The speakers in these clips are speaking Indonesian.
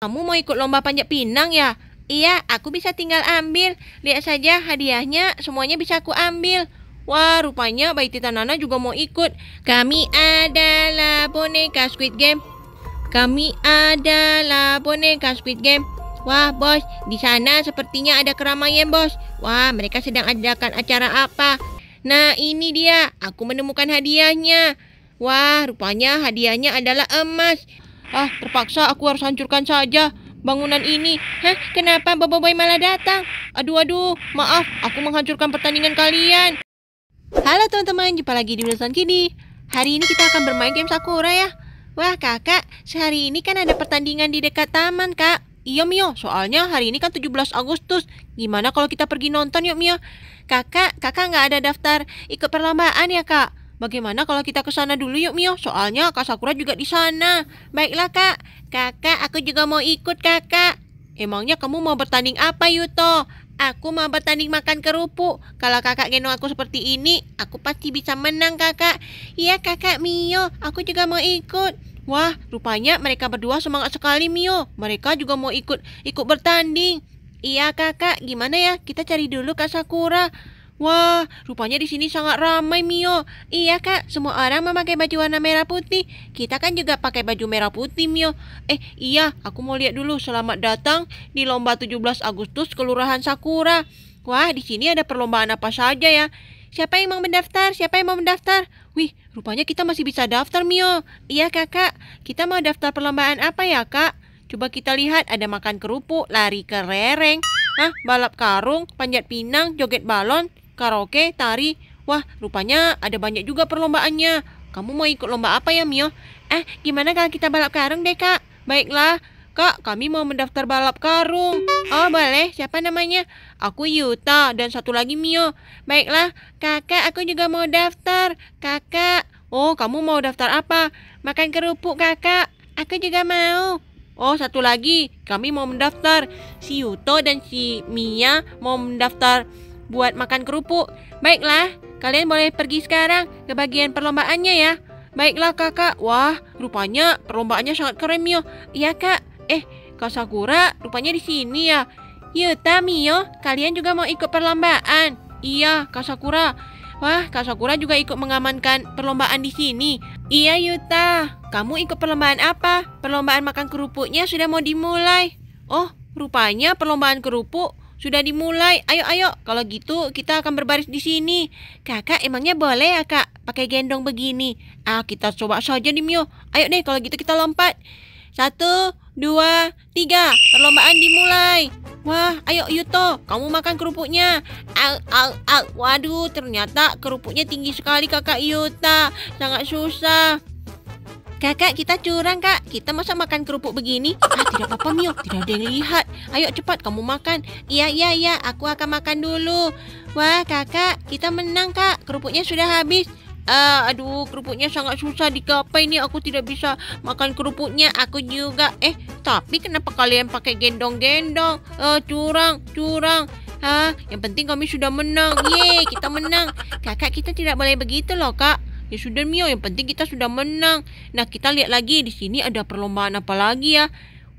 Kamu mau ikut lomba panjat pinang ya? Iya, aku bisa tinggal ambil. Lihat saja hadiahnya, semuanya bisa aku ambil. Wah, rupanya Bayi Tita Nana juga mau ikut. Kami adalah boneka Squid Game. Kami adalah boneka Squid Game. Wah, bos, di sana sepertinya ada keramaian, bos. Wah, mereka sedang adakan acara apa? Nah, ini dia. Aku menemukan hadiahnya. Wah, rupanya hadiahnya adalah emas. Ah, terpaksa aku harus hancurkan saja bangunan ini. Hah, kenapa Bobo Boy malah datang? Aduh, aduh, maaf, aku menghancurkan pertandingan kalian. Halo teman-teman, jumpa lagi di Wilson Kini. Hari ini kita akan bermain game Sakura ya. Wah kakak, sehari ini kan ada pertandingan di dekat taman kak. Iya Mio, soalnya hari ini kan 17 Agustus. Gimana kalau kita pergi nonton yuk Mio? Kakak, kakak nggak ada daftar ikut perlombaan ya kak? Bagaimana kalau kita ke sana dulu yuk Mio? Soalnya Kak Sakura juga di sana. Baiklah Kak. Kakak, aku juga mau ikut Kakak. Emangnya kamu mau bertanding apa Yuto? Aku mau bertanding makan kerupuk. Kalau kakak gendong aku seperti ini, aku pasti bisa menang kakak. Iya kakak Mio, aku juga mau ikut. Wah, rupanya mereka berdua semangat sekali Mio. Mereka juga mau ikut ikut bertanding. Iya kakak, gimana ya? Kita cari dulu Kak Sakura. Wah, rupanya di sini sangat ramai Mio. Iya kak, semua orang memakai baju warna merah putih. Kita kan juga pakai baju merah putih Mio. Eh iya, aku mau lihat dulu. Selamat datang di lomba 17 Agustus Kelurahan Sakura. Wah, di sini ada perlombaan apa saja ya. Siapa yang mau mendaftar? Siapa yang mau mendaftar? Wih, rupanya kita masih bisa daftar Mio. Iya kakak, kita mau daftar perlombaan apa ya kak? Coba kita lihat ada makan kerupuk, lari kerereng, Hah, balap karung, panjat pinang, joget balon, karaoke, tari. Wah, rupanya ada banyak juga perlombaannya. Kamu mau ikut lomba apa ya, Mio? Eh, gimana kalau kita balap karung deh, Kak? Baiklah, Kak, kami mau mendaftar balap karung. Oh, boleh. Siapa namanya? Aku Yuta dan satu lagi Mio. Baiklah, Kakak, aku juga mau daftar. Kakak. Oh, kamu mau daftar apa? Makan kerupuk, Kakak. Aku juga mau. Oh, satu lagi. Kami mau mendaftar. Si Yuto dan si Mia mau mendaftar buat makan kerupuk. Baiklah, kalian boleh pergi sekarang ke bagian perlombaannya ya. Baiklah kakak. Wah, rupanya perlombaannya sangat keren Mio. Iya kak. Eh, Kak Sakura rupanya di sini ya. Yuta, Mio, kalian juga mau ikut perlombaan? Iya, Kak Sakura. Wah, Kak Sakura juga ikut mengamankan perlombaan di sini. Iya, Yuta. Kamu ikut perlombaan apa? Perlombaan makan kerupuknya sudah mau dimulai. Oh, rupanya perlombaan kerupuk sudah dimulai. Ayo, ayo. Kalau gitu kita akan berbaris di sini. Kakak, emangnya boleh ya kak pakai gendong begini? Ah, kita coba saja nih Mio. Ayo deh, kalau gitu kita lompat. Satu, dua, tiga. Perlombaan dimulai. Wah, ayo Yuto, kamu makan kerupuknya. Au, au, au. Waduh, ternyata kerupuknya tinggi sekali kakak Yuta. Sangat susah. Kakak, kita curang kak. Kita masa makan kerupuk begini? Ah, tidak apa-apa Mio. Tidak ada yang lihat. Ayo cepat kamu makan. Iya, iya, iya. Aku akan makan dulu. Wah, kakak. Kita menang kak. Kerupuknya sudah habis. Uh, aduh, kerupuknya sangat susah digapai nih. Aku tidak bisa makan kerupuknya. Aku juga. Eh, tapi kenapa kalian pakai gendong-gendong? Uh, curang, curang. Hah, yang penting kami sudah menang. Yeay, kita menang. Kakak, kita tidak boleh begitu loh, Kak. Ya sudah Mio, yang penting kita sudah menang. Nah, kita lihat lagi di sini ada perlombaan apa lagi ya.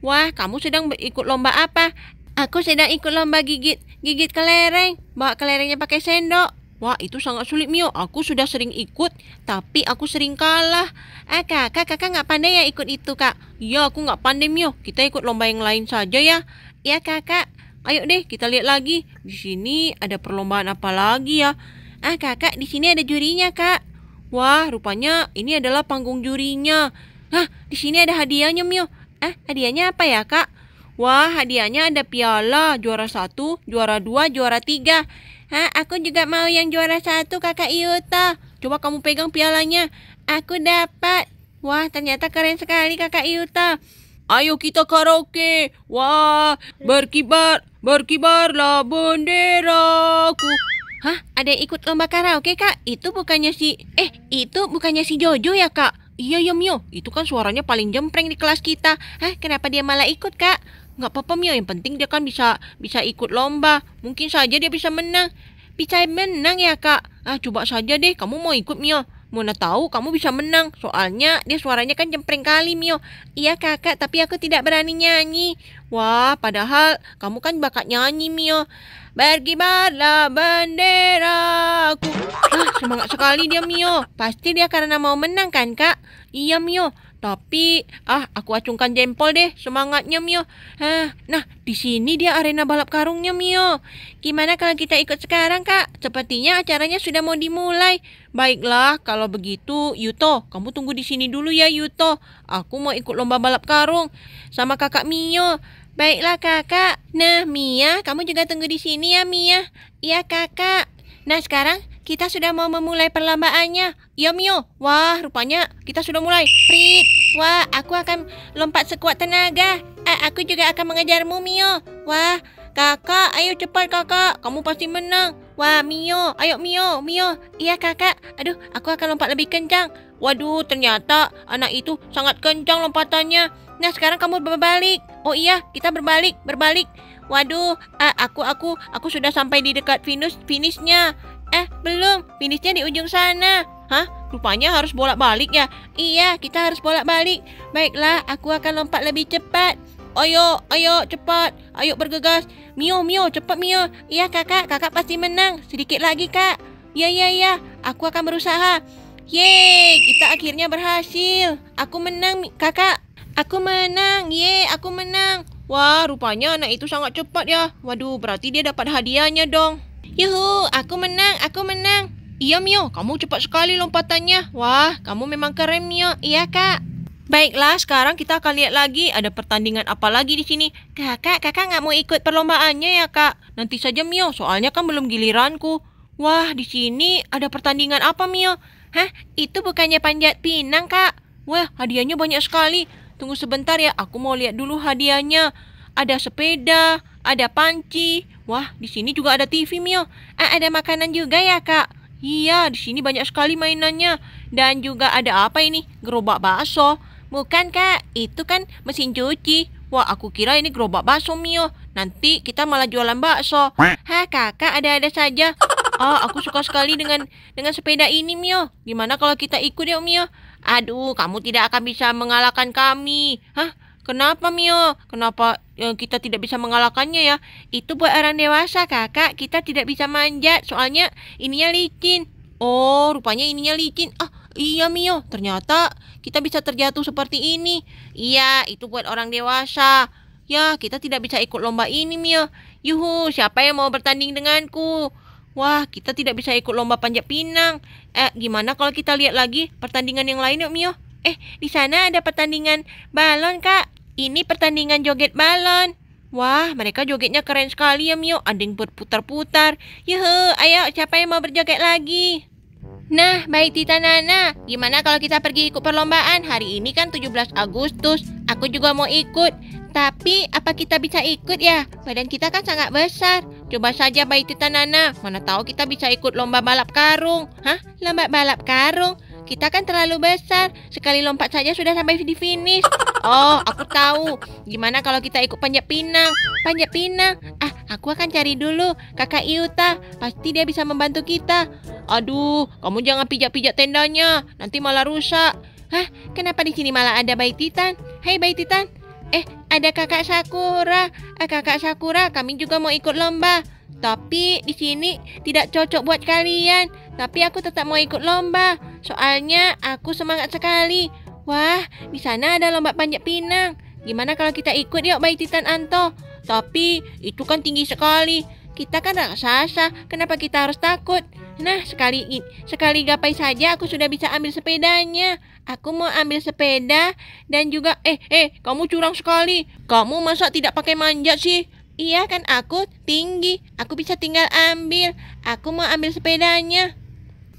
Wah, kamu sedang ikut lomba apa? Aku sedang ikut lomba gigit gigit kelereng. Bawa kelerengnya pakai sendok. Wah, itu sangat sulit Mio. Aku sudah sering ikut, tapi aku sering kalah. Ah, kakak, kakak nggak pandai ya ikut itu, kak? Iya, aku nggak pandai Mio. Kita ikut lomba yang lain saja ya. Ya, kakak. Ayo deh, kita lihat lagi. Di sini ada perlombaan apa lagi ya? Ah, kakak, di sini ada jurinya, kak. Wah, rupanya ini adalah panggung jurinya. Hah, di sini ada hadiahnya, Mio. Eh, hadiahnya apa ya, Kak? Wah, hadiahnya ada piala, juara satu, juara dua, juara tiga. Hah, aku juga mau yang juara satu, Kakak Yuta. Coba kamu pegang pialanya. Aku dapat. Wah, ternyata keren sekali, Kakak Yuta. Ayo kita karaoke. Wah, berkibar, berkibarlah benderaku. Hah? Ada yang ikut lomba karaoke, Kak? Itu bukannya si... Eh, itu bukannya si Jojo ya, Kak? Iya, ya, Mio. Itu kan suaranya paling jempreng di kelas kita. Hah? Kenapa dia malah ikut, Kak? Nggak apa-apa, Mio. Yang penting dia kan bisa bisa ikut lomba. Mungkin saja dia bisa menang. Bisa menang ya, Kak? Ah, coba saja deh. Kamu mau ikut, Mio? Mana tahu kamu bisa menang. Soalnya dia suaranya kan cempreng kali, Mio. Iya, kakak, tapi aku tidak berani nyanyi. Wah, padahal kamu kan bakat nyanyi, Mio. Berkibarlah benderaku. Ah, semangat sekali dia, Mio. Pasti dia karena mau menang kan, Kak? Iya, Mio. Tapi, ah, aku acungkan jempol deh semangatnya Mio. Hah, nah, di sini dia arena balap karungnya Mio. Gimana kalau kita ikut sekarang, Kak? Sepertinya acaranya sudah mau dimulai. Baiklah, kalau begitu, Yuto, kamu tunggu di sini dulu ya, Yuto. Aku mau ikut lomba balap karung sama kakak Mio. Baiklah, kakak. Nah, Mia, kamu juga tunggu di sini ya, Mia. Iya, kakak. Nah, sekarang kita sudah mau memulai perlombaannya. Ya Mio, wah rupanya kita sudah mulai. Prit, wah aku akan lompat sekuat tenaga. Eh, aku juga akan mengejarmu Mio. Wah, kakak, ayo cepat kakak. Kamu pasti menang. Wah Mio, ayo Mio, Mio. Iya kakak, aduh aku akan lompat lebih kencang. Waduh, ternyata anak itu sangat kencang lompatannya. Nah, sekarang kamu berbalik. Oh iya, kita berbalik, berbalik. Waduh, ah, aku aku aku sudah sampai di dekat finish finishnya. Eh, belum. Finishnya di ujung sana. Hah? Rupanya harus bolak-balik ya? Iya, kita harus bolak-balik. Baiklah, aku akan lompat lebih cepat. Ayo, ayo, cepat. Ayo bergegas. Mio, Mio, cepat Mio. Iya, kakak. Kakak pasti menang. Sedikit lagi, kak. Ya, ya, ya. Aku akan berusaha. Yeay, kita akhirnya berhasil. Aku menang, kakak. Aku menang. Yeay, aku menang. Wah, rupanya anak itu sangat cepat ya. Waduh, berarti dia dapat hadiahnya dong. Yuhu, aku menang, aku menang. Iya Mio, kamu cepat sekali lompatannya. Wah, kamu memang keren Mio. Iya kak. Baiklah, sekarang kita akan lihat lagi ada pertandingan apa lagi di sini. Kakak, kakak nggak mau ikut perlombaannya ya kak? Nanti saja Mio, soalnya kan belum giliranku. Wah, di sini ada pertandingan apa Mio? Hah, itu bukannya panjat pinang kak? Wah, hadiahnya banyak sekali. Tunggu sebentar ya, aku mau lihat dulu hadiahnya. Ada sepeda, ada panci. Wah, di sini juga ada TV, Mio. Ah, ada makanan juga ya, Kak? Iya, di sini banyak sekali mainannya. Dan juga ada apa ini? Gerobak bakso. Bukan, Kak. Itu kan mesin cuci. Wah, aku kira ini gerobak bakso, Mio. Nanti kita malah jualan bakso. Hah, kakak ada-ada saja. Oh, aku suka sekali dengan dengan sepeda ini, Mio. Gimana kalau kita ikut ya, Mio? Aduh, kamu tidak akan bisa mengalahkan kami. Hah? Kenapa Mio? Kenapa ya, kita tidak bisa mengalahkannya ya? Itu buat orang dewasa kakak. Kita tidak bisa manjat. Soalnya ininya licin. Oh, rupanya ininya licin. Ah, iya Mio. Ternyata kita bisa terjatuh seperti ini. Iya, itu buat orang dewasa. Ya, kita tidak bisa ikut lomba ini Mio. Yuhu, siapa yang mau bertanding denganku? Wah, kita tidak bisa ikut lomba panjat pinang. Eh, gimana kalau kita lihat lagi pertandingan yang lain yuk Mio? Eh, di sana ada pertandingan balon, Kak. Ini pertandingan joget balon. Wah, mereka jogetnya keren sekali ya Mio. Yang berputar-putar. Yuhu, ayo siapa yang mau berjoget lagi? Nah, baik Tita Nana. Gimana kalau kita pergi ikut perlombaan? Hari ini kan 17 Agustus. Aku juga mau ikut. Tapi, apa kita bisa ikut ya? Badan kita kan sangat besar. Coba saja baik Tita Nana. Mana tahu kita bisa ikut lomba balap karung. Hah? Lomba balap karung? Kita kan terlalu besar. Sekali lompat saja sudah sampai di finish. Oh, aku tahu. Gimana kalau kita ikut panjat pinang? Panjat pinang? Ah, aku akan cari dulu kakak Iuta. Pasti dia bisa membantu kita. Aduh, kamu jangan pijak-pijak tendanya. Nanti malah rusak. Hah, kenapa di sini malah ada bayi Titan? Hei bayi Titan. Eh, ada kakak Sakura. Ah, kakak Sakura, kami juga mau ikut lomba. Tapi di sini tidak cocok buat kalian. Tapi aku tetap mau ikut lomba. Soalnya aku semangat sekali. Wah, di sana ada lomba panjat pinang. Gimana kalau kita ikut yuk bayi Titan Anto? Tapi itu kan tinggi sekali. Kita kan raksasa, kenapa kita harus takut? Nah, sekali sekali gapai saja aku sudah bisa ambil sepedanya. Aku mau ambil sepeda dan juga eh eh kamu curang sekali. Kamu masa tidak pakai manjat sih? Iya kan aku tinggi. Aku bisa tinggal ambil. Aku mau ambil sepedanya.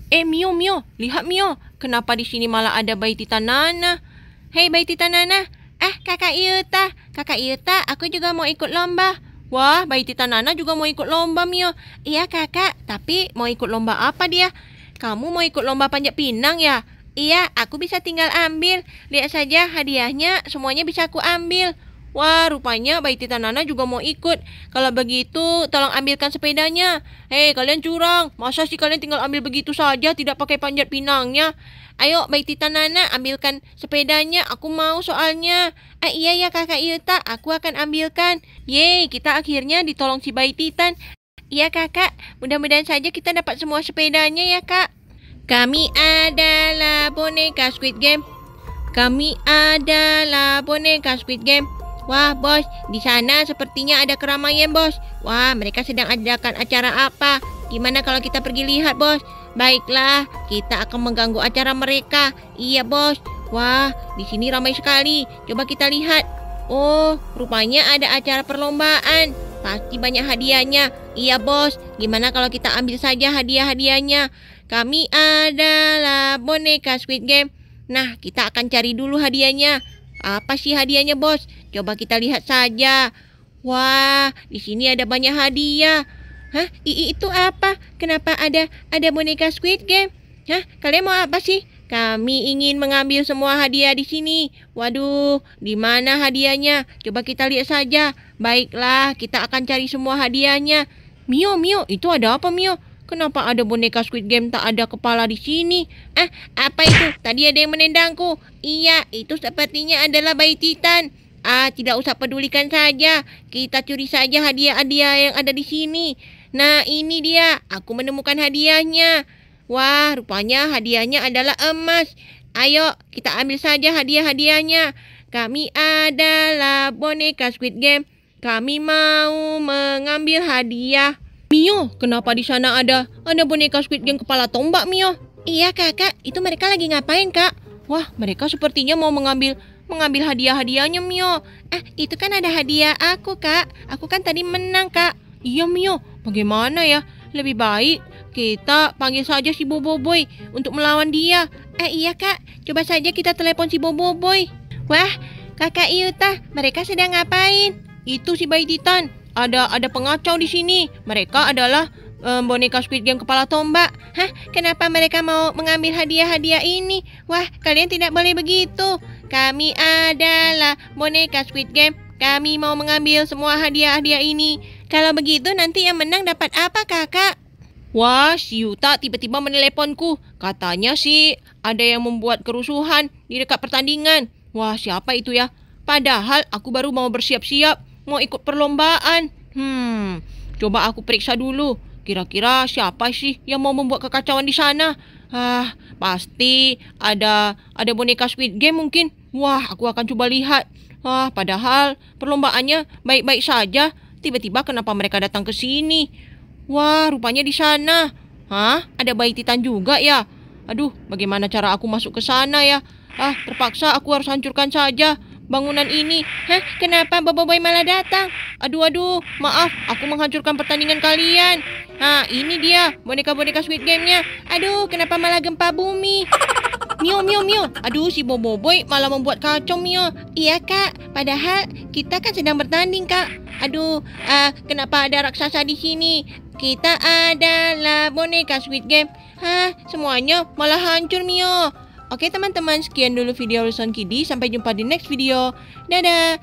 Eh Mio Mio, lihat Mio, kenapa di sini malah ada bayi Titan Nana? Hei bayi Titan Nana, eh kakak Yuta, kakak Yuta, aku juga mau ikut lomba. Wah, bayi Titan Nana juga mau ikut lomba Mio. Iya kakak, tapi mau ikut lomba apa dia? Kamu mau ikut lomba panjat pinang ya? Iya, aku bisa tinggal ambil. Lihat saja hadiahnya, semuanya bisa aku ambil. Wah, rupanya Bayi Tita Nana juga mau ikut. Kalau begitu, tolong ambilkan sepedanya. Hei, kalian curang. Masa sih kalian tinggal ambil begitu saja, tidak pakai panjat pinangnya? Ayo, Bayi Tita Nana, ambilkan sepedanya. Aku mau soalnya. Ah, iya ya, kakak Yuta. Aku akan ambilkan. Yeay, kita akhirnya ditolong si Bayi Titan. Iya, kakak. Mudah-mudahan saja kita dapat semua sepedanya ya, kak. Kami adalah boneka Squid Game. Kami adalah boneka Squid Game. Wah, bos, di sana sepertinya ada keramaian, bos. Wah, mereka sedang adakan acara apa? Gimana kalau kita pergi lihat, bos? Baiklah, kita akan mengganggu acara mereka. Iya, bos. Wah, di sini ramai sekali. Coba kita lihat. Oh, rupanya ada acara perlombaan. Pasti banyak hadiahnya. Iya, bos. Gimana kalau kita ambil saja hadiah-hadiahnya? Kami adalah boneka Squid Game. Nah, kita akan cari dulu hadiahnya. Apa sih hadiahnya, Bos? Coba kita lihat saja. Wah, di sini ada banyak hadiah. Hah? I itu apa? Kenapa ada ada boneka Squid Game? Hah? Kalian mau apa sih? Kami ingin mengambil semua hadiah di sini. Waduh, di mana hadiahnya? Coba kita lihat saja. Baiklah, kita akan cari semua hadiahnya. Mio, Mio, itu ada apa, Mio? Kenapa ada boneka Squid Game tak ada kepala di sini? Ah, apa itu? Tadi ada yang menendangku. Iya, itu sepertinya adalah bayi Titan. Ah, tidak usah pedulikan saja. Kita curi saja hadiah-hadiah yang ada di sini. Nah, ini dia. Aku menemukan hadiahnya. Wah, rupanya hadiahnya adalah emas. Ayo, kita ambil saja hadiah-hadiahnya. Kami adalah boneka Squid Game. Kami mau mengambil hadiah. Mio, kenapa di sana ada ada boneka Squid Game kepala tombak, Mio? Iya, Kakak. Itu mereka lagi ngapain, Kak? Wah, mereka sepertinya mau mengambil mengambil hadiah-hadiahnya, Mio. Eh, itu kan ada hadiah aku, Kak. Aku kan tadi menang, Kak. Iya, Mio. Bagaimana ya? Lebih baik kita panggil saja si Bobo Boy untuk melawan dia. Eh, iya, Kak. Coba saja kita telepon si Bobo Boy. Wah, Kakak Yuta, mereka sedang ngapain? Itu si bayi Titan ada ada pengacau di sini. Mereka adalah um, boneka Squid Game kepala tombak. Hah? Kenapa mereka mau mengambil hadiah-hadiah ini? Wah, kalian tidak boleh begitu. Kami adalah boneka Squid Game. Kami mau mengambil semua hadiah-hadiah ini. Kalau begitu nanti yang menang dapat apa, Kakak? Wah, si Yuta tiba-tiba meneleponku. Katanya sih ada yang membuat kerusuhan di dekat pertandingan. Wah, siapa itu ya? Padahal aku baru mau bersiap-siap mau ikut perlombaan. Hmm, coba aku periksa dulu. Kira-kira siapa sih yang mau membuat kekacauan di sana? Ah, pasti ada ada boneka Squid Game mungkin. Wah, aku akan coba lihat. Ah, padahal perlombaannya baik-baik saja. Tiba-tiba kenapa mereka datang ke sini? Wah, rupanya di sana. Hah? Ada bayi titan juga ya? Aduh, bagaimana cara aku masuk ke sana ya? Ah, terpaksa aku harus hancurkan saja bangunan ini. Hah? Kenapa Bobo Boy malah datang? Aduh, aduh, maaf, aku menghancurkan pertandingan kalian. Nah, ini dia, boneka-boneka Squid Game-nya. Aduh, kenapa malah gempa bumi? Mio, Mio, Mio. Aduh, si Bobo Boy malah membuat kacau, Mio. Iya, Kak. Padahal kita kan sedang bertanding, Kak. Aduh, uh, kenapa ada raksasa di sini? Kita adalah boneka Squid Game. Hah, semuanya malah hancur, Mio. Oke teman-teman, sekian dulu video Wilson Kidi. Sampai jumpa di next video. Dadah!